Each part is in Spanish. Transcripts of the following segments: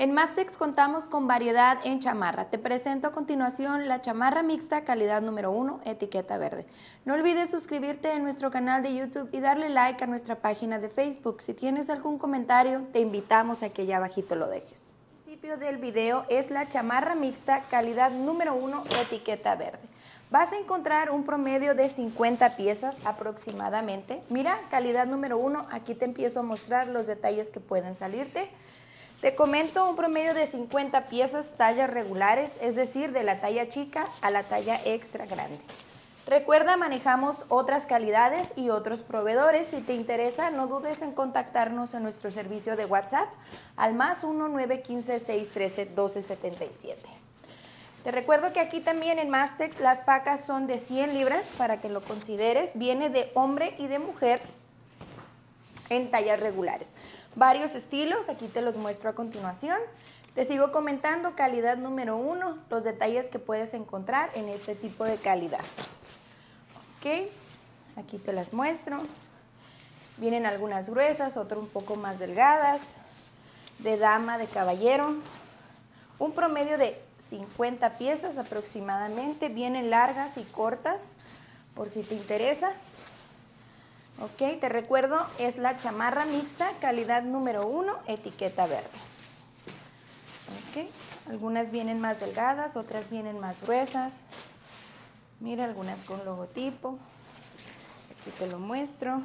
En Mastex contamos con variedad en chamarra. Te presento a continuación la chamarra mixta calidad número 1, etiqueta verde. No olvides suscribirte en nuestro canal de YouTube y darle like a nuestra página de Facebook. Si tienes algún comentario, te invitamos a que ya abajito lo dejes. El principio del video es la chamarra mixta calidad número 1, etiqueta verde. Vas a encontrar un promedio de 50 piezas aproximadamente. Mira, calidad número 1, aquí te empiezo a mostrar los detalles que pueden salirte. Te comento un promedio de 50 piezas tallas regulares, es decir, de la talla chica a la talla extra grande. Recuerda, manejamos otras calidades y otros proveedores. Si te interesa, no dudes en contactarnos en nuestro servicio de WhatsApp al más 1-915-613-1277. Te recuerdo que aquí también en Mastex las pacas son de 100 libras para que lo consideres. Viene de hombre y de mujer en tallas regulares varios estilos, aquí te los muestro a continuación. Te sigo comentando calidad número uno, los detalles que puedes encontrar en este tipo de calidad. Ok, aquí te las muestro. Vienen algunas gruesas, otras un poco más delgadas, de dama, de caballero. Un promedio de 50 piezas aproximadamente, vienen largas y cortas, por si te interesa. Ok, te recuerdo, es la chamarra mixta, calidad número uno, etiqueta verde. Ok, algunas vienen más delgadas, otras vienen más gruesas. Mira, algunas con logotipo. Aquí te lo muestro.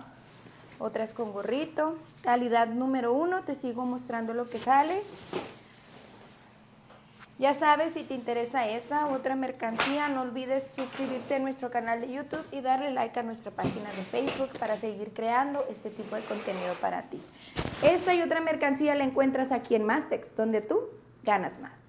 Otras con gorrito. Calidad número uno, te sigo mostrando lo que sale. Ya sabes, si te interesa esta u otra mercancía, no olvides suscribirte a nuestro canal de YouTube y darle like a nuestra página de Facebook para seguir creando este tipo de contenido para ti. Esta y otra mercancía la encuentras aquí en Mastex, donde tú ganas más.